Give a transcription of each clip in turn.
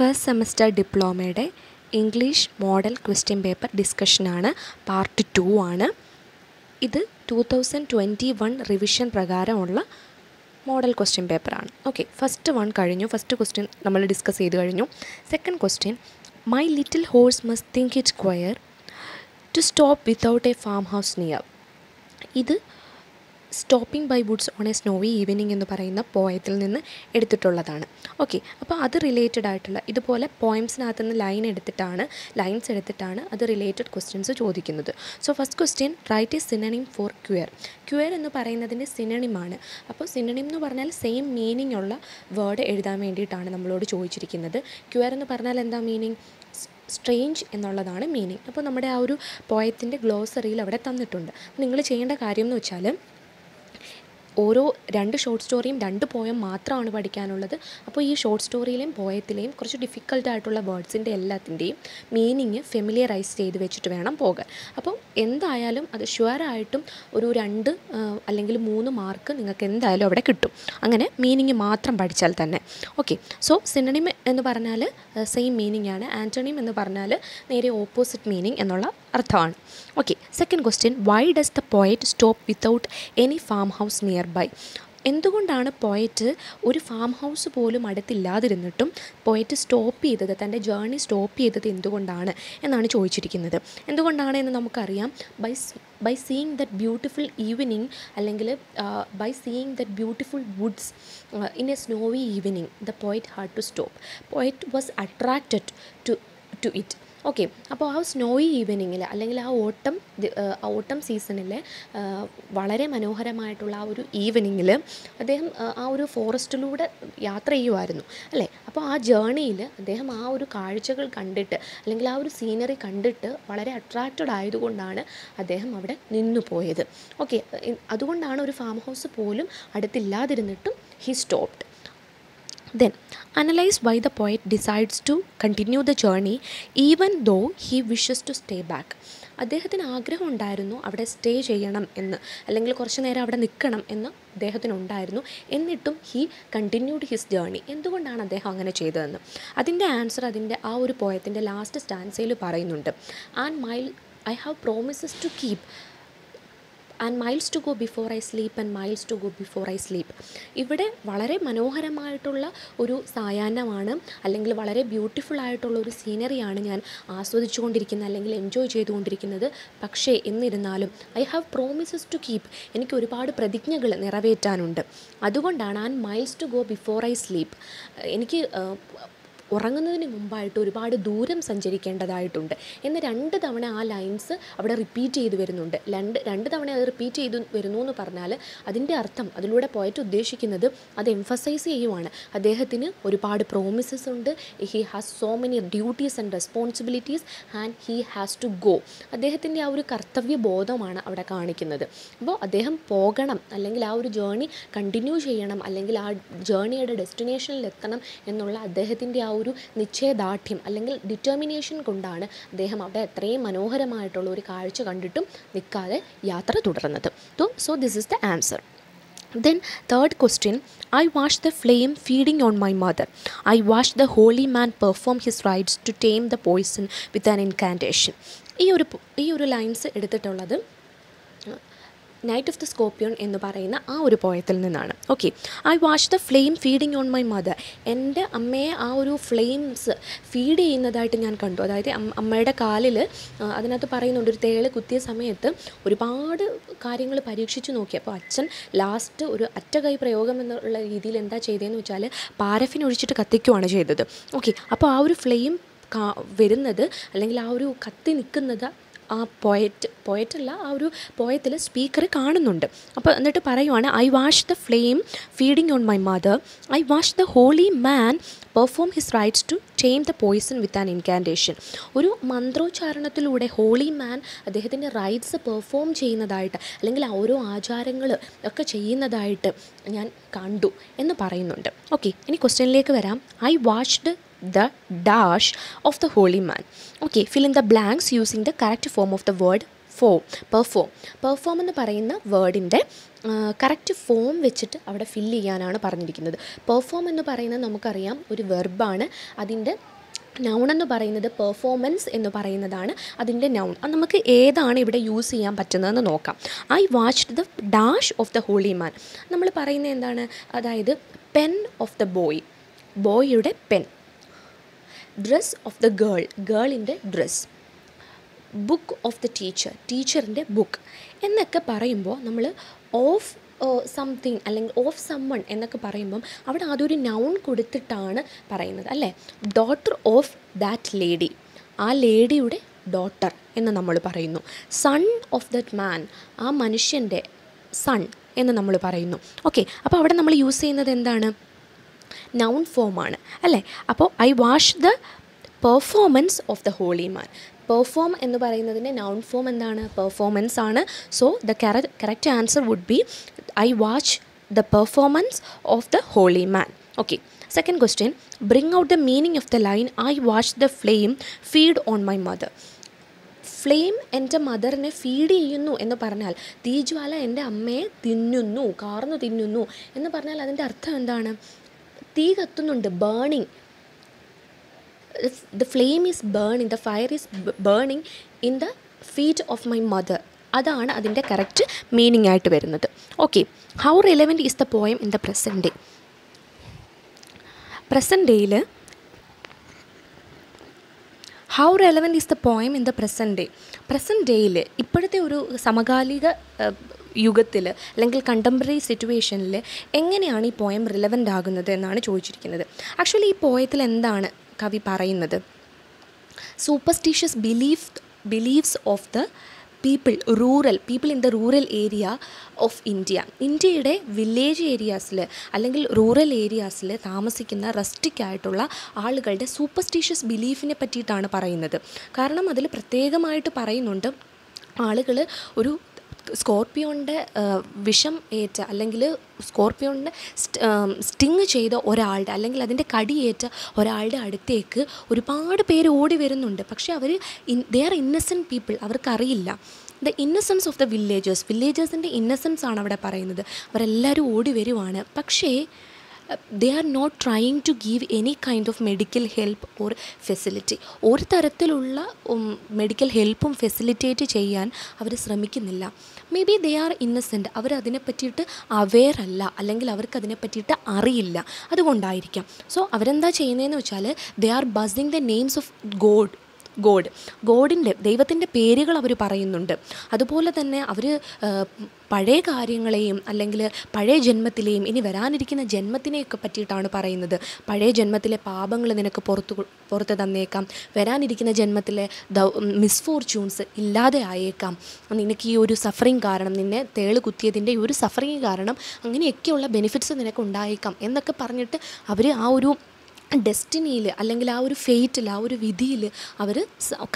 First semester ഡിപ്ലോമയുടെ English model question paper ഡിസ്കഷനാണ് part two ആണ്. ഇത് two thousand twenty one revision പ്രകാരമുള്ള മോഡൽ ക്വസ്റ്റ്യൻ പേപ്പറാണ്. ഓക്കെ ഫസ്റ്റ് വൺ കഴിഞ്ഞു. ഫസ്റ്റ് ക്വസ്റ്റ്യൻ നമ്മൾ ഡിസ്കസ് ചെയ്ത് കഴിഞ്ഞു. Second question my little horse must think it queer to stop without a farmhouse near ഇത് stopping by woods on a snowy evening എന്ന് പറയുന്ന പോയത്തിൽ നിന്ന് എടുത്തിട്ടുള്ളതാണ്. ഓക്കെ അപ്പോൾ അത് റിലേറ്റഡ് ആയിട്ടുള്ള ഇതുപോലെ പോയംസിനകത്ത് നിന്ന് ലൈൻ എടുത്തിട്ടാണ് ലൈൻസ് എടുത്തിട്ടാണ് അത് റിലേറ്റഡ് ക്വസ്റ്റ്യൻസ് ചോദിക്കുന്നത്. So first question write a synonym for queer queer എന്ന് പറയുന്നതിന്റെ സിനണിമാണ് അപ്പോൾ സിനണിം എന്ന് പറഞ്ഞാൽ സെയിം മീനിങ് ഉള്ള വേർഡ് എഴുതാൻ വേണ്ടിയിട്ടാണ് നമ്മളോട് ചോദിച്ചിരിക്കുന്നത്. ക്യുയർ എന്ന് പറഞ്ഞാൽ എന്താ മീനിങ് സ്ട്രേഞ്ച് എന്നുള്ളതാണ് മീനിങ് അപ്പോൾ നമ്മുടെ ആ ഒരു പോയത്തിന്റെ ഗ്ലോസറിയിൽ അവിടെ തന്നിട്ടുണ്ട്. നിങ്ങൾ ചെയ്യേണ്ട കാര്യം എന്ന് വെച്ചാൽ ഓരോ രണ്ട് ഷോർട്ട് സ്റ്റോറിയും രണ്ട് പോയം മാത്രമാണ് പഠിക്കാനുള്ളത്. അപ്പോൾ ഈ ഷോർട്ട് സ്റ്റോറിയിലെയും പോയത്തിലെയും കുറച്ച് ഡിഫിക്കൽട്ടായിട്ടുള്ള വേർഡ്സിന്റെ എല്ലാത്തിന്റെയും മീനിങ് ഫെമിലിയറൈസ് ചെയ്ത് വെച്ചിട്ട് വേണം പോകാൻ. അപ്പോൾ എന്തായാലും അത് ഷുവറായിട്ടും ഒരു രണ്ട് അല്ലെങ്കിൽ മൂന്ന് മാർക്ക് നിങ്ങൾക്ക് എന്തായാലും അവിടെ കിട്ടും. അങ്ങനെ മീനിങ് മാത്രം പഠിച്ചാൽ തന്നെ. ഓക്കെ സോ സിനണിം എന്ന് പറഞ്ഞാൽ സെയിം മീനിങ് ആണ്. ആന്റണിം എന്ന് പറഞ്ഞാൽ നേരെ ഓപ്പോസിറ്റ് മീനിങ് എന്നുള്ള അർത്ഥമാണ്. Okay second question why does the poet stop without any farmhouse nearby എന്തുകൊണ്ടാണ് പോയറ്റ് ഒരു ഫാം ഹൗസ് പോലും അടുത്തില്ലാതിരുന്നിട്ടും പോയറ്റ് സ്റ്റോപ്പ് ചെയ്തത് തന്റെ ജേർണി സ്റ്റോപ്പ് ചെയ്തത് എന്തുകൊണ്ടാണ് എന്നാണ് ചോദിച്ചിരിക്കുന്നത്. എന്തുകൊണ്ടാണ് എന്ന് നമുക്കറിയാം. By by seeing that beautiful evening അല്ലെങ്കിൽ by seeing that beautiful woods in a snowy evening the poet had to stop poet was attracted to to it okay. അപ്പോൾ ആ സ്നോയി ഈവനിങ്ങിൽ അല്ലെങ്കിൽ ആ ഓട്ടം ഓട്ടം സീസണിൽ വളരെ മനോഹരമായിട്ടുള്ള ആ ഒരു ഈവനിങ്ങിൽ അദ്ദേഹം ആ ഒരു ഫോറസ്റ്റിലൂടെ യാത്ര ചെയ്യുമായിരുന്നു അല്ലേ? അപ്പോൾ ആ ജേണിയിൽ അദ്ദേഹം ആ ഒരു കാഴ്ചകൾ കണ്ടിട്ട് അല്ലെങ്കിൽ ആ ഒരു സീനറി കണ്ടിട്ട് വളരെ അട്രാക്റ്റഡ് ആയതുകൊണ്ടാണ് അദ്ദേഹം അവിടെ നിന്നു പോയത്. ഓക്കെ. അതുകൊണ്ടാണ് ഒരു ഫാം ഹൗസ് പോലും അടുത്തില്ലാതിരുന്നിട്ടും he stopped Then, analyze why the poet decides to continue the journey even though he wishes to stay back. അദ്ദേഹത്തിന് ആഗ്രഹം ഉണ്ടായിരുന്നു അവിടെ സ്റ്റേ ചെയ്യണം എന്ന് അല്ലെങ്കിൽ കുറച്ച് നേരം അവിടെ നിൽക്കണം എന്ന് അദ്ദേഹത്തിനുണ്ടായിരുന്നു എന്നിട്ടും ഹി കണ്ടിന്യൂഡ് ഹിസ് ജേർണി എന്തുകൊണ്ടാണ് അദ്ദേഹം അങ്ങനെ ചെയ്തതെന്ന്? അതിന്റെ ആൻസർ അതിന്റെ ആ ഒരു പോയത്തിന്റെ ലാസ്റ്റ് സ്റ്റാൻസയിൽ പറയുന്നുണ്ട്. And my I have promises to keep and miles to go before I sleep and miles to go before I sleep ഇവിടെ വളരെ മനോഹരമായിട്ടുള്ള ഒരു സായാഹ്നമാണ്. അല്ലെങ്കിൽ വളരെ ബ്യൂട്ടിഫുൾ ആയിട്ടുള്ള ഒരു സീനറിയാണ് ഞാൻ ആസ്വദിച്ചുകൊണ്ടിരിക്കുന്നത് അല്ലെങ്കിൽ എൻജോയ് ചെയ്തുകൊണ്ടിരിക്കുന്നത്. പക്ഷേ എന്നിരുന്നാലും I have promises to keep എനിക്ക് ഒരുപാട് പ്രതിജ്ഞകൾ നിറവേറ്റാനുണ്ട്. അതുകൊണ്ടാണ് and miles to go before I sleep എനിക്ക് ഉറങ്ങുന്നതിന് മുമ്പായിട്ട് ഒരുപാട് ദൂരം സഞ്ചരിക്കേണ്ടതായിട്ടുണ്ട്. എന്ന് രണ്ട് തവണ ആ ലൈൻസ് അവിടെ റിപ്പീറ്റ് ചെയ്തു വരുന്നുണ്ട്. രണ്ട് രണ്ട് തവണ അത് റിപ്പീറ്റ് ചെയ്തു വരുന്നു എന്ന് പറഞ്ഞാൽ അതിന്റെ അർത്ഥം അതിലൂടെ പോയിട്ട് ഉദ്ദേശിക്കുന്നത് അത് എംഫസൈസ് ചെയ്യുവാണ്. അദ്ദേഹത്തിന് ഒരുപാട് പ്രോമിസസ് ഉണ്ട്. He has so many duties and responsibilities and he has to go അദ്ദേഹത്തിന്റെ ആ ഒരു കർത്തവ്യ ബോധമാണ് അവിടെ കാണിക്കുന്നത്. അപ്പോൾ അദ്ദേഹം പോകണം അല്ലെങ്കിൽ ആ ഒരു ജേണി കണ്ടിന്യൂ ചെയ്യണം അല്ലെങ്കിൽ ആ ജേണിയുടെ ഡെസ്റ്റിനേഷനിൽ എത്തണം എന്നുള്ള അദ്ദേഹത്തിന്റെ ആ ഒരു നിശ്ചയദാർഢ്യം അല്ലെങ്കിൽ ഡിറ്റർമിനേഷൻ കൊണ്ടാണ് അദ്ദേഹം അവിടെ അത്രയും മനോഹരമായിട്ടുള്ള ഒരു കാഴ്ച കണ്ടിട്ടും നിൽക്കാതെ യാത്ര തുടർന്നത് so this is the answer Then, third question I watched the flame feeding on my mother. I watched the holy man perform his rites to tame the poison with an incantation. ഈ ഒരു ഈ ഒരു lines എടുത്തിട്ടുള്ളത് knight of the സ്കോപ്പിയോൺ എന്ന് പറയുന്ന ആ ഒരു പോയത്തിൽ നിന്നാണ്. Okay I watch the flame feeding on my mother എന്റെ അമ്മയെ ആ ഒരു ഫ്ലെയിംസ് ഫീഡ് ചെയ്യുന്നതായിട്ട് ഞാൻ കണ്ടു. അതായത് അമ്മയുടെ കാലിൽ അതിനകത്ത് പറയുന്നുണ്ട് ഒരു തേൾ കുത്തിയ സമയത്ത് ഒരുപാട് കാര്യങ്ങൾ പരീക്ഷിച്ചു നോക്കി. അപ്പോൾ അച്ഛൻ ലാസ്റ്റ് ഒരു അറ്റകൈ പ്രയോഗം എന്നുള്ള രീതിയിൽ എന്താ ചെയ്തതെന്ന് വെച്ചാൽ പാരഫിൻ ഒഴിച്ചിട്ട് കത്തിക്കുവാണ് ചെയ്തത്. ഓക്കെ അപ്പോൾ ആ ഒരു ഫ്ലെയിം വരുന്നത് അല്ലെങ്കിൽ ആ ഒരു കത്തി നിൽക്കുന്നത് ആ പോയറ്റ് പോയറ്റല്ല ആ ഒരു പോയത്തിൽ സ്പീക്കർ കാണുന്നുണ്ട്. അപ്പോൾ എന്നിട്ട് പറയുവാണ് I watch the flame feeding on my mother I watch the holy man perform his rites to tame the poison with an incantation ഒരു മന്ത്രോച്ചാരണത്തിലൂടെ ഹോളി മാൻ അദ്ദേഹത്തിന്റെ റൈറ്റ്സ് പെർഫോം ചെയ്യുന്നതായിട്ട് അല്ലെങ്കിൽ ഓരോ ആചാരങ്ങൾ ഒക്കെ ചെയ്യുന്നതായിട്ട് ഞാൻ കണ്ടു എന്ന് പറയുന്നുണ്ട്. ഓക്കെ ഇനി ക്വസ്റ്റ്യനിലേക്ക് വരാം. I watched the dash of the holy man. Okay, fill in the blanks using the correct form of the word perform perform perform എന്ന് പറയുന്ന വേർഡിന്റെ കറക്റ്റ് ഫോം വെച്ചിട്ട് അവിടെ ഫില്ല് ചെയ്യാനാണ് പറഞ്ഞിരിക്കുന്നത്. പെർഫോം എന്ന് പറയുന്നത് നമുക്കറിയാം ഒരു വെർബാണ് അതിന്റെ നൗൺ എന്ന് പറയുന്നത് പെർഫോമൻസ് എന്ന് പറയുന്നതാണ് അതിന്റെ നൗൺ അത് നമുക്ക് ഏതാണ് ഇവിടെ യൂസ് ചെയ്യാൻ പറ്റുന്നതെന്ന് നോക്കാം. I watched the dash of the holy man നമ്മൾ പറയുന്നത് എന്താണ്? അതായത് pen of the boy ബോയിയുടെ pen dress of the girl ഗേളിന്റെ dress book of the teacher ടീച്ചറിന്റെ ബുക്ക് എന്നൊക്കെ പറയുമ്പോൾ നമ്മൾ ഓഫ് സംതിങ് അല്ലെങ്കിൽ ഓഫ് സമ്മൺ എന്നൊക്കെ പറയുമ്പം അവിടെ അതൊരു നൗൺ കൊടുത്തിട്ടാണ് പറയുന്നത് അല്ലേ? ഡോട്ടർ ഓഫ് ദാറ്റ് ലേഡി ആ ലേഡിയുടെ ഡോട്ടർ എന്ന് നമ്മൾ പറയുന്നു. സൺ ഓഫ് ദറ്റ് മാൻ ആ മനുഷ്യന്റെ സൺ എന്ന് നമ്മൾ പറയുന്നു. ഓക്കെ അപ്പോൾ അവിടെ നമ്മൾ യൂസ് ചെയ്യുന്നത് എന്താണ്? നൗൺ ഫോമാണ് അല്ലേ? അപ്പോൾ I watch the performance of the holy man perform എന്ന് പറയുന്നതിന്റെ നൗൺ ഫോം എന്താണ്? പെർഫോമൻസ് ആണ്. So the correct answer would be I watch the performance of the holy man okay second question bring out the meaning of the line I watch the flame feed on my mother flame എന്റെ മദറിനെ feed ചെയ്യുന്നു എന്ന് പറഞ്ഞാൽ തീജ്വാല എന്റെ അമ്മയെ തിന്നുന്നു കാർന്നു തിന്നുന്നു എന്ന് പറഞ്ഞാൽ അതിന്റെ അർത്ഥം എന്താണ്? തീ കത്തുന്നുണ്ട് burning the flame is burning the fire is burning in the feet of my mother അതാണ് അതിന്റെ കറക്റ്റ് മീനിങ് ആയിട്ട് വരുന്നത്. Okay how relevant is the poem in the present day present ഡേയിൽ how relevant is the poem in the present day present ഡേയിൽ ഇപ്പോഴത്തെ ഒരു സമകാലിക യുഗത്തിൽ അല്ലെങ്കിൽ കണ്ടംപററി സിറ്റുവേഷനിൽ എങ്ങനെയാണ് ഈ പോയം റിലവന്റ് ആകുന്നത് എന്നാണ് ചോദിച്ചിരിക്കുന്നത്. ആക്ച്വലി ഈ പോയത്തിൽ എന്താണ് കവി പറയുന്നത്? Superstitious belief believes of the people rural people in the rural area of India ഇന്ത്യയുടെ വില്ലേജ് ഏരിയാസിൽ അല്ലെങ്കിൽ റൂറൽ ഏരിയാസിൽ താമസിക്കുന്ന റസ്റ്റിക് ആയിട്ടുള്ള ആളുകളുടെ സൂപ്പർസ്റ്റീഷ്യസ് ബിലീഫിനെ പറ്റിയിട്ടാണ് പറയുന്നത്. കാരണം അതിൽ പ്രത്യേകമായിട്ട് പറയുന്നുണ്ട് ആളുകൾ ഒരു സ്കോർപ്പിയോണിന്റെ വിഷം ഏറ്റ അല്ലെങ്കിൽ സ്കോർപ്പിയോണിന്റെ സ്റ്റിങ് ചെയ്ത ഒരാളുടെ അല്ലെങ്കിൽ അതിന്റെ കടിയേറ്റ ഒരാളുടെ അടുത്തേക്ക് ഒരുപാട് പേര് ഓടി വരുന്നുണ്ട്. പക്ഷേ അവർ in they are innocent people അവർക്കറിയില്ല. The innocence of the villagers വില്ലേജേഴ്സിന്റെ innocence ആണ് അവിടെ പറയുന്നത്. അവരെല്ലാവരും ഓടി വരുവാണ്. പക്ഷേ they are not trying to give any kind of medical help or facility ഒരു തരത്തിലുള്ള മെഡിക്കൽ ഹെൽപ്പും ഫെസിലിറ്റേറ്റ് ചെയ്യാൻ അവർ ശ്രമിക്കുന്നില്ല. Maybe they are innocent അവർ അതിനെ പറ്റിയിട്ട് അവെയർ അല്ല. അല്ലെങ്കിൽ അവർക്ക് അതിനെ പറ്റിയിട്ട് അറിയില്ല. അതുകൊണ്ടായിരിക്കാം. സോ അവരെന്താ ചെയ്യുന്നതെന്ന് വെച്ചാൽ they are buzzing the names of God God. ഗോഡിന്റെ ദൈവത്തിന്റെ പേരുകൾ അവർ പറയുന്നുണ്ട്. അതുപോലെ തന്നെ അവർ പഴയ കാര്യങ്ങളെയും അല്ലെങ്കിൽ പഴയ ജന്മത്തിലെയും ഇനി വരാനിരിക്കുന്ന ജന്മത്തിനെയൊക്കെ പറ്റിയിട്ടാണ് പറയുന്നത്. പഴയ ജന്മത്തിലെ പാപങ്ങൾ നിനക്ക് പുറത്തു പുറത്ത് തന്നേക്കാം. വരാനിരിക്കുന്ന ജന്മത്തിലെ ദൗ മിസ്ഫോർച്യൂൺസ് ഇല്ലാതെ ആയേക്കാം. നിനക്ക് ഈ ഒരു സഫറിങ് കാരണം നിന്നെ തേൾ കുത്തിയതിന്റെ ഈ ഒരു സഫറിങ് കാരണം അങ്ങനെയൊക്കെയുള്ള ബെനിഫിറ്റ്സ് നിനക്ക് ഉണ്ടായേക്കാം എന്നൊക്കെ പറഞ്ഞിട്ട് അവർ ആ ഒരു ഡെസ്റ്റിനിയിൽ അല്ലെങ്കിൽ ആ ഒരു ഫെയ്റ്റിൽ ആ ഒരു വിധിയിൽ അവർ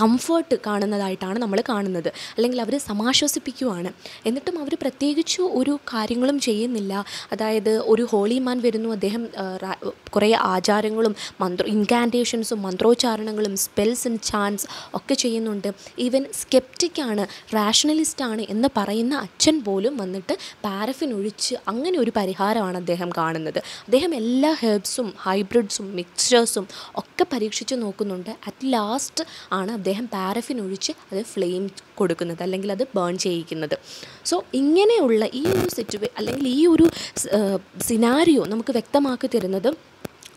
കംഫേർട്ട് കാണുന്നതായിട്ടാണ് നമ്മൾ കാണുന്നത്. അല്ലെങ്കിൽ അവർ സമാശ്വസിപ്പിക്കുവാണ്. എന്നിട്ടും അവർ പ്രത്യേകിച്ച് ഒരു കാര്യങ്ങളും ചെയ്യുന്നില്ല. അതായത് ഒരു ഹോളി മാൻ വരുന്നു അദ്ദേഹം കുറേ ആചാരങ്ങളും മന്ത്ര ഇൻകാന്റേഷൻസും മന്ത്രോച്ചാരണങ്ങളും സ്പെൽസ് ആൻഡ് ചാൻസ് ഒക്കെ ചെയ്യുന്നുണ്ട്. ഈവൻ സ്കെപ്റ്റിക്കാണ് റാഷണലിസ്റ്റാണ് എന്ന് പറയുന്ന അച്ഛൻ പോലും വന്നിട്ട് പാരഫിൻ ഒഴിച്ച് അങ്ങനെ ഒരു പരിഹാരമാണ് അദ്ദേഹം കാണുന്നത്. അദ്ദേഹം എല്ലാ ഹെർബ്സും ഹൈബ്രിഡ്സും മിക്സ്ചേഴ്സും ഒക്കെ പരീക്ഷിച്ച് നോക്കുന്നുണ്ട്. അറ്റ് ലാസ്റ്റ് ആണ് അദ്ദേഹം പാരഫിൻ ഒഴിച്ച് അത് ഫ്ലെയിം കൊടുക്കുന്നത് അല്ലെങ്കിൽ അത് ബേൺ ചെയ്യിക്കുന്നത്. സോ ഇങ്ങനെയുള്ള ഈ ഒരു സിറ്റുവേ അല്ലെങ്കിൽ ഈ ഒരു സിനാരിയോ നമുക്ക് വ്യക്തമാക്കി തരുന്നത്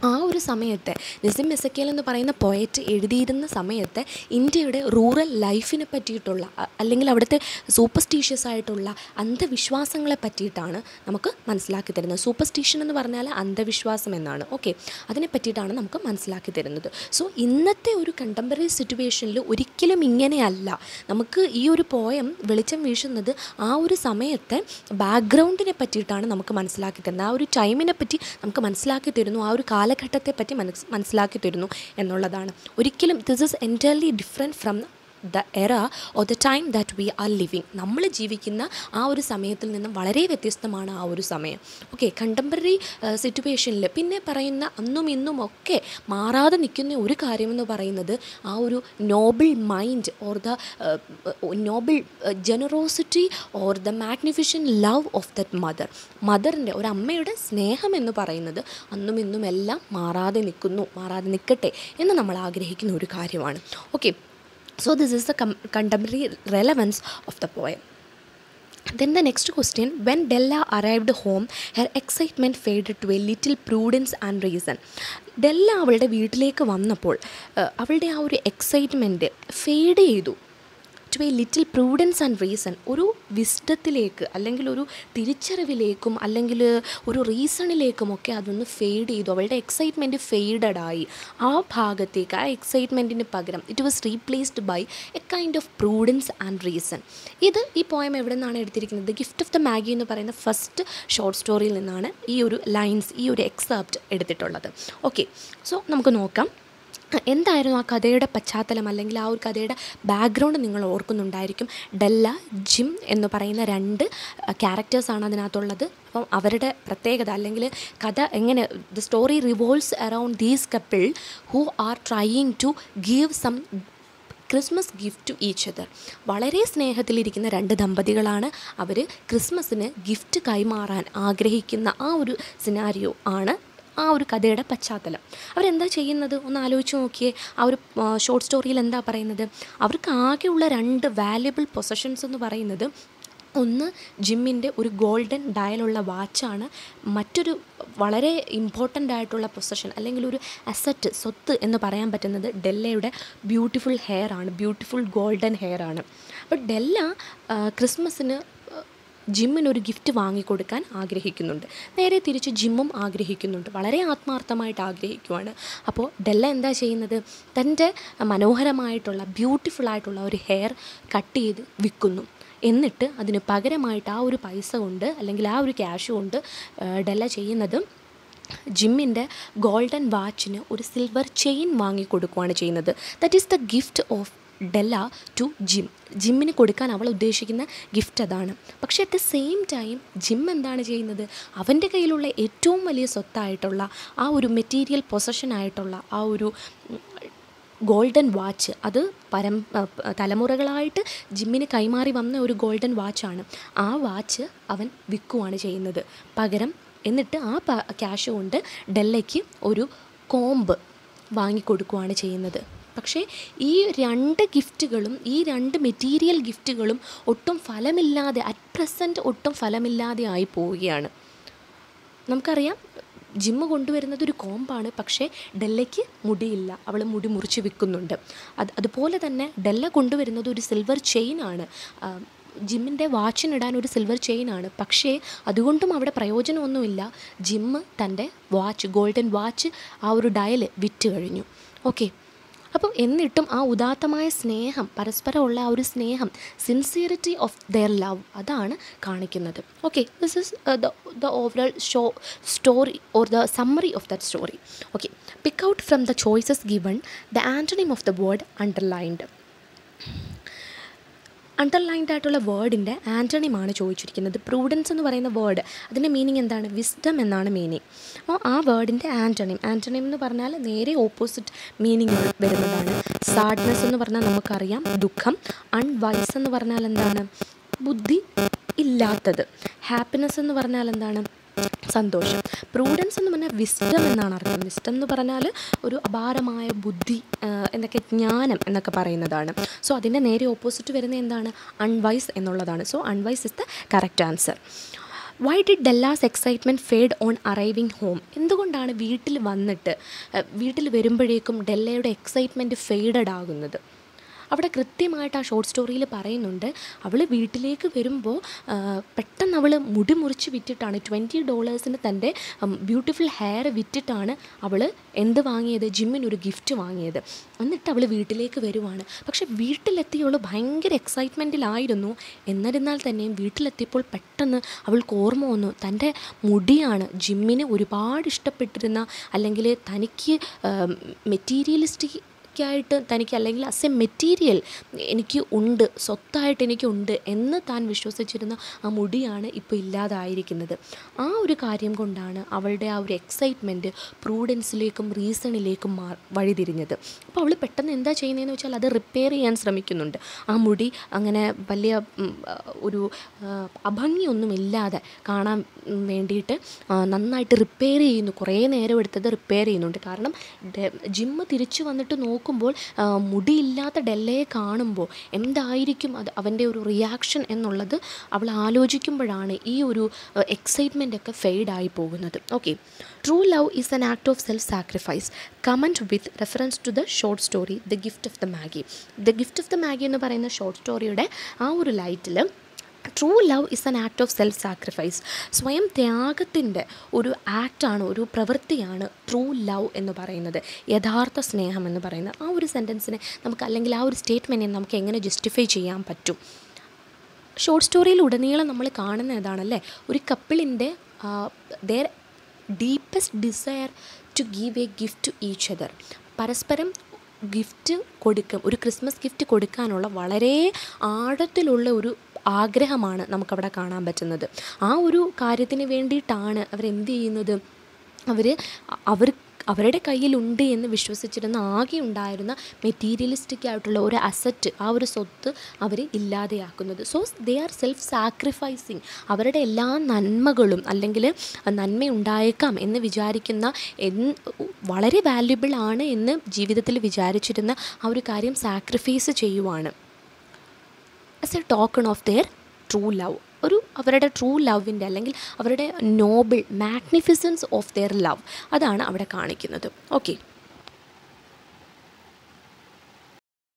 ആ ഒരു സമയത്തെ നിസിം എസക്കേൽ എന്ന് പറയുന്ന പോയറ്റ് എഴുതിയിരുന്ന സമയത്തെ ഇന്ത്യയുടെ റൂറൽ ലൈഫിനെ പറ്റിയിട്ടുള്ള അല്ലെങ്കിൽ അവിടുത്തെ സൂപ്പർസ്റ്റീഷ്യസ് ആയിട്ടുള്ള അന്ധവിശ്വാസങ്ങളെ പറ്റിയിട്ടാണ് നമുക്ക് മനസ്സിലാക്കി തരുന്നത്. സൂപ്പർസ്റ്റീഷൻ എന്ന് പറഞ്ഞാൽ അന്ധവിശ്വാസം എന്നാണ്. ഓക്കെ അതിനെ പറ്റിയിട്ടാണ് നമുക്ക് മനസ്സിലാക്കി തരുന്നത്. സോ ഇന്നത്തെ ഒരു കണ്ടംപററി സിറ്റുവേഷനിൽ ഒരിക്കലും ഇങ്ങനെയല്ല. നമുക്ക് ഈ ഒരു പോയം വെളിച്ചം വീശുന്നത് ആ ഒരു സമയത്തെ ബാക്ക്ഗ്രൗണ്ടിനെ പറ്റിയിട്ടാണ് നമുക്ക് മനസ്സിലാക്കി തരുന്നത്. ആ ഒരു ടൈമിനെ പറ്റി നമുക്ക് മനസ്സിലാക്കി തരുന്നു. ആ ഒരു പറ്റി മനസ് മനസ്സിലാക്കി തരുന്നു എന്നുള്ളതാണ്. ഒരിക്കലും this is entirely different from the era or the time that we are living നമ്മൾ ജീവിക്കുന്ന ആ ഒരു സമയത്തിൽ നിന്നും വളരെ വ്യത്യസ്തമാണ് ആ ഒരു സമയം. ഓക്കെ കണ്ടംപററി സിറ്റുവേഷനിൽ പിന്നെ പറയുന്ന അന്നും ഇന്നും ഒക്കെ മാറാതെ നിൽക്കുന്ന ഒരു കാര്യമെന്ന് പറയുന്നത് ആ ഒരു noble mind or the noble generosity or the magnificence love of that mother മദറിന്റെ ഒരു അമ്മയുടെ സ്നേഹം എന്ന് പറയുന്നത് അന്നും ഇന്നും എല്ലാം മാറാതെ നിൽക്കുന്നു മാറാതെ നിൽക്കട്ടെ എന്ന് നമ്മൾ ആഗ്രഹിക്കുന്ന ഒരു കാര്യമാണ്. Okay So this is the com- contemporary relevance of the poem. Then the next question when Della arrived home, her excitement faded to a little prudence and reason. Della അവളുടെ വീട്ടിലേക്ക് വന്നപ്പോൾ അവളുടെ ആ ഒരു എക്സൈറ്റ്മെന്റ് ഫെയ്ഡ് ചെയ്തു to a little prudence and reason ഒരു വിസ്ഡത്തിലേക്ക് അല്ലെങ്കിൽ ഒരു തിരിച്ചറിവിലേക്കും അല്ലെങ്കിൽ ഒരു റീസണിലേക്കുമൊക്കെ അതൊന്ന് ഫെയ്ഡ് ചെയ്തു. അവളുടെ എക്സൈറ്റ്മെന്റ് ഫെയ്ഡഡായി ആ ഭാഗത്തേക്ക് ആ എക്സൈറ്റ്മെന്റിന് പകരം it was replaced by a kind of prudence and reason ഇത് ഈ പോയം എവിടെ നിന്നാണ് എടുത്തിരിക്കുന്നത്? ഗിഫ്റ്റ് ഓഫ് ദ മാഗി എന്ന് പറയുന്ന ഫസ്റ്റ് ഷോർട്ട് സ്റ്റോറിയിൽ നിന്നാണ് ഈ ഒരു ലൈൻസ് ഈ ഒരു എക്സാപ്റ്റ് എടുത്തിട്ടുള്ളത്. ഓക്കെ സോ നമുക്ക് നോക്കാം. എന്തായിരുന്നു ആ കഥയുടെ പശ്ചാത്തലം അല്ലെങ്കിൽ ആ ഒരു കഥയുടെ ബാക്ക്ഗ്രൗണ്ട് നിങ്ങൾ ഓർക്കുന്നുണ്ടായിരിക്കും? ഡെല്ല ജിം എന്ന് പറയുന്ന രണ്ട് ക്യാരക്ടേഴ്സാണ് അതിനകത്തുള്ളത്. അപ്പം അവരുടെ പ്രത്യേകത അല്ലെങ്കിൽ കഥ എങ്ങനെ the story revolves around these couple who are trying to give some Christmas gift to each other വളരെ സ്നേഹത്തിലിരിക്കുന്ന രണ്ട് ദമ്പതികളാണ് അവർ ക്രിസ്മസിന് ഗിഫ്റ്റ് കൈമാറാൻ ആഗ്രഹിക്കുന്ന ആ ഒരു സിനാരിയോ ആണ് ആ ഒരു കഥയുടെ പശ്ചാത്തലം. അവരെന്താ ചെയ്യുന്നത്? ഒന്ന് ആലോചിച്ച് നോക്കിയേ. ആ ഒരു ഷോർട്ട് സ്റ്റോറിയിൽ എന്താ പറയുന്നത്? അവർക്ക് ആകെയുള്ള രണ്ട് വാല്യബിൾ പൊസഷൻസ് എന്ന് പറയുന്നത് ഒന്ന് ജിമ്മിന്റെ ഒരു ഗോൾഡൻ ഡയലുള്ള വാച്ചാണ്. മറ്റൊരു വളരെ ഇമ്പോർട്ടന്റ് ആയിട്ടുള്ള പൊസഷൻ അല്ലെങ്കിൽ ഒരു അസറ്റ് സ്വത്ത് എന്ന് പറയാൻ പറ്റുന്നത് ഡെല്ലയുടെ ബ്യൂട്ടിഫുൾ ഹെയർ ആണ്. ബ്യൂട്ടിഫുൾ ഗോൾഡൻ ഹെയർ ആണ്. അപ്പോൾ ഡെല്ല ക്രിസ്മസിന് ജിമ്മിനൊരു ഗിഫ്റ്റ് വാങ്ങിക്കൊടുക്കാൻ ആഗ്രഹിക്കുന്നുണ്ട്. നേരെ തിരിച്ച് ജിമ്മും ആഗ്രഹിക്കുന്നുണ്ട്. വളരെ ആത്മാർത്ഥമായിട്ട് ആഗ്രഹിക്കുവാണ്. അപ്പോൾ ഡെല്ല എന്താ ചെയ്യുന്നത്? തന്റെ മനോഹരമായിട്ടുള്ള ബ്യൂട്ടിഫുൾ ആയിട്ടുള്ള ഒരു ഹെയർ കട്ട് ചെയ്ത് വിൽക്കുന്നു. എന്നിട്ട് അതിന് പകരമായിട്ട് ആ ഒരു പൈസ കൊണ്ട് അല്ലെങ്കിൽ ആ ഒരു ക്യാഷ് കൊണ്ട് ഡെല്ല ചെയ്യുന്നത് ജിമ്മിന്റെ ഗോൾഡൻ വാച്ചിന് ഒരു സിൽവർ ചെയിൻ വാങ്ങിക്കൊടുക്കുകയാണ് ചെയ്യുന്നത്. That is the gift of Della to Jim. ജിമ്മിന് കൊടുക്കാൻ അവൾ ഉദ്ദേശിക്കുന്ന ഗിഫ്റ്റ് അതാണ്. പക്ഷേ at the same time Jim എന്താണ് ചെയ്യുന്നത്? അവന്റെ കയ്യിലുള്ള ഏറ്റവും വലിയ സ്വത്തായിട്ടുള്ള ആ ഒരു മെറ്റീരിയൽ പൊസഷൻ ആയിട്ടുള്ള ആ ഒരു ഗോൾഡൻ വാച്ച് അത് പരം തലമുറകളായിട്ട് ജിമ്മിന് കൈമാറി വന്ന ഒരു ഗോൾഡൻ വാച്ചാണ് ആ വാച്ച് അവൻ വിൽക്കുവാണ് ചെയ്യുന്നത്. പകരം എന്നിട്ട് ആ ക്യാഷ് കൊണ്ട് ഡെല്ലയ്ക്ക് ഒരു കോമ്പ് വാങ്ങിക്കൊടുക്കുകയാണ് ചെയ്യുന്നത്. പക്ഷേ ഈ രണ്ട് ഗിഫ്റ്റുകളും ഈ രണ്ട് മെറ്റീരിയൽ ഗിഫ്റ്റുകളും ഒട്ടും ഫലമില്ലാതെ അറ്റ് പ്രസന്റ് ഒട്ടും ഫലമില്ലാതെ ആയി പോവുകയാണ്. നമുക്കറിയാം ജിമ്മ് കൊണ്ടുവരുന്നത് ഒരു കോമ്പാണ് പക്ഷേ ഡെല്ലയ്ക്ക് മുടിയില്ല. അവൾ മുടി മുറിച്ച് വിൽക്കുന്നുണ്ട്. അത് അതുപോലെ തന്നെ ഡെല്ല കൊണ്ടുവരുന്നത് ഒരു സിൽവർ ചെയിൻ ആണ്. ജിമ്മിന്റെ വാച്ചിനിടാൻ ഒരു സിൽവർ ചെയിൻ ആണ്. പക്ഷേ അതുകൊണ്ടും അവിടെ പ്രയോജനമൊന്നുമില്ല. ജിമ്മ് തന്റെ വാച്ച് ഗോൾഡൻ വാച്ച് ആ ഒരു ഡയൽ വിറ്റ് കഴിഞ്ഞു. ഓക്കെ. അപ്പം എന്നിട്ടും ആ ഉദാത്തമായ സ്നേഹം പരസ്പരമുള്ള ആ ഒരു സ്നേഹം സിൻസിയറിറ്റി ഓഫ് ദെയർ ലവ് അതാണ് കാണിക്കുന്നത്. Okay this is the overall show story or the summary of that story okay pick out from the choices given the antonym of the word underlined underlined ആയിട്ടുള്ള വേർഡിന്റെ ആന്റണിമാണ് ചോദിച്ചിരിക്കുന്നത്. Prudence എന്ന് പറയുന്ന word അതിന്റെ meaning എന്താണ്? Wisdom എന്നാണ് meaning അപ്പോൾ ആ വേർഡിന്റെ ആന്റണിം ആന്റണിം എന്ന് പറഞ്ഞാൽ നേരെ ഓപ്പോസിറ്റ് മീനിങ് വരുന്നതാണ്. സാഡ്നെസ് എന്ന് പറഞ്ഞാൽ നമുക്കറിയാം ദുഃഖം. അൺവൈസ് എന്ന് പറഞ്ഞാൽ എന്താണ്? ബുദ്ധി ഇല്ലാത്തത്. ഹാപ്പിനെസ് എന്ന് പറഞ്ഞാൽ എന്താണ്? സന്തോഷം. പ്രൂഡൻസ് എന്ന് പറഞ്ഞാൽ വിസ്ഡം എന്നാണ് അർത്ഥം. വിസ്ഡം എന്ന് പറഞ്ഞാൽ ഒരു അപാരമായ ബുദ്ധി എന്നൊക്കെ ജ്ഞാനം എന്നൊക്കെ പറയുന്നതാണ്. സോ അതിന്റെ നേരെ ഓപ്പോസിറ്റ് വരുന്ന എന്താണ്? അൺവൈസ് എന്നുള്ളതാണ്. So unwise is the correct answer why did Della's excitement fade on arriving home എന്തുകൊണ്ടാണ് വീട്ടിൽ വന്നിട്ട് വീട്ടിൽ വരുമ്പോഴേക്കും ഡെല്ലയുടെ എക്സൈറ്റ്മെന്റ് ഫെയ്ഡഡ് ആകുന്നത്? അവിടെ കൃത്യമായിട്ട് ആ ഷോർട്ട് സ്റ്റോറിയിൽ പറയുന്നുണ്ട്. അവൾ വീട്ടിലേക്ക് വരുമ്പോൾ പെട്ടെന്ന് അവൾ മുടി മുറിച്ച് വിറ്റിട്ടാണ് ട്വന്റി ഡോളേഴ്സിന് തന്റെ ബ്യൂട്ടിഫുൾ ഹെയർ വിറ്റിട്ടാണ് അവൾ എന്ത് വാങ്ങിയത്? ജിമ്മിനൊരു ഗിഫ്റ്റ് വാങ്ങിയത്. എന്നിട്ട് അവൾ വീട്ടിലേക്ക് വരുവാണ്. പക്ഷെ വീട്ടിലെത്തിയവൾ ഭയങ്കര എക്സൈറ്റ്മെന്റിലായിരുന്നു എന്നിരുന്നാൽ തന്നെയും വീട്ടിലെത്തിയപ്പോൾ പെട്ടെന്ന് അവൾക്ക് ഓർമ്മ വന്നു. തന്റെ മുടിയാണ് ജിമ്മിന് ഒരുപാട് ഇഷ്ടപ്പെട്ടിരുന്ന അല്ലെങ്കിൽ തനിക്ക് മെറ്റീരിയലിസ്റ്റിക് തനിക്കായിട്ട് തനിക്ക് അല്ലെങ്കിൽ അസ് എ മെറ്റീരിയൽ എനിക്ക് ഉണ്ട് സ്വത്തായിട്ട് എനിക്കുണ്ട് എന്ന് താൻ വിശ്വസിച്ചിരുന്ന ആ മുടിയാണ് ഇപ്പോൾ ഇല്ലാതായിരിക്കുന്നത്. ആ ഒരു കാര്യം കൊണ്ടാണ് അവളുടെ ആ ഒരു എക്സൈറ്റ്മെന്റ് പ്രൂഡൻസിലേക്കും റീസണിലേക്കും മാ വഴിതിരിഞ്ഞത്. അപ്പോൾ അവൾ പെട്ടെന്ന് എന്താ ചെയ്യുന്നതെന്ന് വെച്ചാൽ അത് റിപ്പയർ ചെയ്യാൻ ശ്രമിക്കുന്നുണ്ട്. ആ മുടി അങ്ങനെ വലിയ ഒരു അഭംഗിയൊന്നുമില്ലാതെ കാണാൻ വേണ്ടിയിട്ട് നന്നായിട്ട് റിപ്പയർ ചെയ്യുന്നു. കുറേ നേരം എടുത്തത് റിപ്പയർ ചെയ്യുന്നുണ്ട്. കാരണം ജിമ്മ് തിരിച്ചു വന്നിട്ട് നോക്കുമ്പോൾ മുടിയില്ലാത്ത ഡെല്ലയെ കാണുമ്പോൾ എന്തായിരിക്കും അത് അവന്റെ ഒരു റിയാക്ഷൻ എന്നുള്ളത് അവൾ ആലോചിക്കുമ്പോഴാണ് ഈ ഒരു എക്സൈറ്റ്മെന്റ് ഒക്കെ ഫെയ്ഡായി പോകുന്നത്. Okay true love is an act of self sacrifice comment with reference to the short story the gift of the Magi the gift of the Magi എന്ന് പറയുന്ന ഷോർട്ട് സ്റ്റോറിയുടെ ആ ഒരു ലൈറ്റിൽ true love is an act of self sacrifice സ്വയം ത്യാഗത്തിന്റെ ഒരു ആക്റ്റാണ് ഒരു പ്രവൃത്തിയാണ് ട്രൂ ലവ് എന്ന് പറയുന്നത്. യഥാർത്ഥ സ്നേഹം എന്ന് പറയുന്നത് ആ ഒരു സെന്റൻസിനെ നമുക്ക് അല്ലെങ്കിൽ ആ ഒരു സ്റ്റേറ്റ്മെന്റിനെ നമുക്ക് എങ്ങനെ ജസ്റ്റിഫൈ ചെയ്യാൻ പറ്റും? ഷോർട്ട് സ്റ്റോറിയിൽ ഉടനീളം നമ്മൾ കാണുന്ന ഏതാണല്ലേ ഒരു കപ്പിളിന്റെ their deepest desire to give a gift to each other പരസ്പരം ഗിഫ്റ്റ് കൊടുക്കും ഒരു ക്രിസ്മസ് ഗിഫ്റ്റ് കൊടുക്കാനുള്ള വളരെ ആഴത്തിലുള്ള ഒരു ആഗ്രഹമാണ് നമുക്കവിടെ കാണാൻ പറ്റുന്നത്. ആ ഒരു കാര്യത്തിന് വേണ്ടിയിട്ടാണ് അവരെന്ത് ചെയ്യുന്നത്? അവർ അവർ അവരുടെ കയ്യിലുണ്ട് എന്ന് വിശ്വസിച്ചിരുന്ന ആകെ ഉണ്ടായിരുന്ന മെറ്റീരിയലിസ്റ്റിക് ആയിട്ടുള്ള ഒരു അസറ്റ് ആ ഒരു സ്വത്ത് അവർ ഇല്ലാതെയാക്കുന്നത്. So they are self sacrificing അവരുടെ എല്ലാ നന്മകളും അല്ലെങ്കിൽ നന്മ ഉണ്ടായേക്കാം എന്ന് വിചാരിക്കുന്ന വളരെ വാല്യുബിൾ ആണ് എന്ന് ജീവിതത്തിൽ വിചാരിച്ചിരുന്ന ആ ഒരു കാര്യം സാക്രിഫൈസ് ചെയ്യുവാണ്. As a token of their true love ഒരു അവരുടെ ട്രൂ ലവിന്റെ അല്ലെങ്കിൽ അവരുടെ noble magnificence of their love അതാണ് അവിടെ കാണിക്കുന്നത്. ഓക്കെ